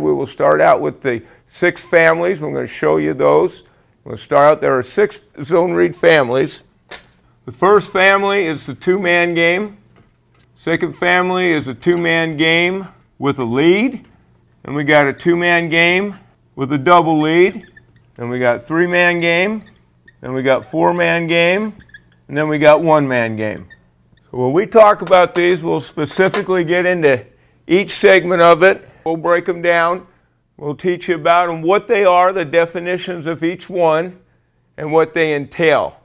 We will start out with the six families. We're going to show you those. We'll start out, there are six zone read families. The first family is the two-man game. Second family is a two-man game with a lead. And we got a two-man game with a double lead. And we got three-man game. Then we got four-man game. And then we got one-man game. So when we talk about these, we'll specifically get into each segment of it. We'll break them down. We'll teach you about them, what they are, the definitions of each one, and what they entail.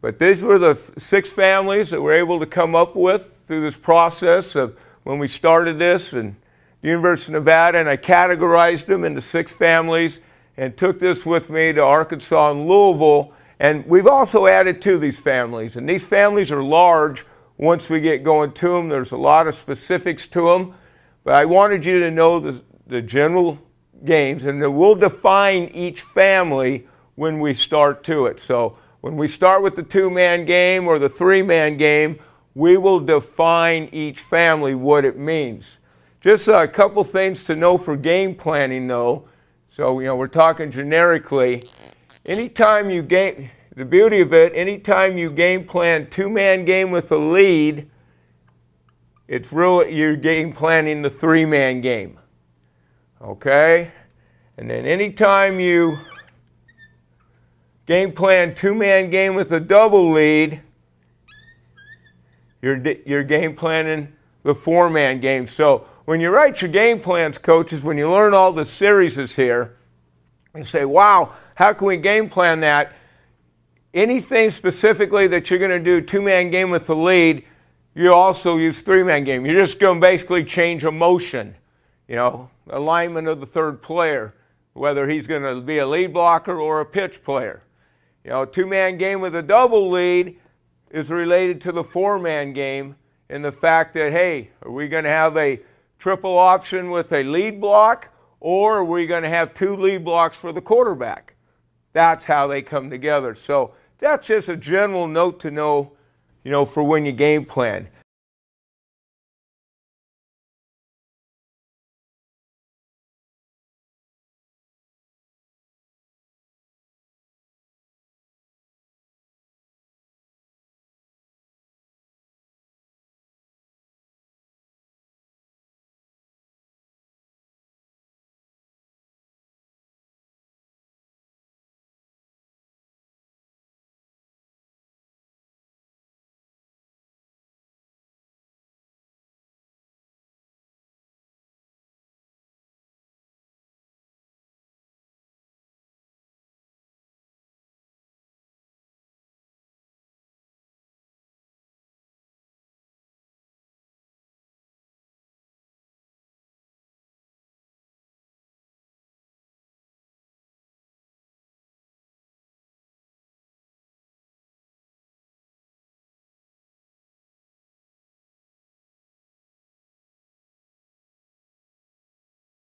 But these were the six families that we're able to come up with through this process of when we started this and the University of Nevada, and I categorized them into six families and took this with me to Arkansas and Louisville. And we've also added to these families, and these families are large once we get going to them. There's a lot of specifics to them, but I wanted you to know the, the general games, and we'll define each family when we start to it. So when we start with the two-man game or the three-man game, we will define each family what it means. Just a couple things to know for game planning, though. So, you know, we're talking generically. Anytime you game, the beauty of it, anytime you game plan two-man game with a lead, it's really, you're game planning the three-man game. Okay? And then anytime you game plan two-man game with a double lead, you're, you're game planning the four-man game. So when you write your game plans, coaches, when you learn all the series here, you say, wow, how can we game plan that? Anything specifically that you're going to do two-man game with the lead, you also use three-man game. You're just going to basically change a motion, you know, alignment of the third player, whether he's going to be a lead blocker or a pitch player. You know, two-man game with a double lead is related to the four-man game in the fact that, hey, are we going to have a triple option with a lead block or are we going to have two lead blocks for the quarterback? That's how they come together. So that's just a general note to know, you know, for when you game plan.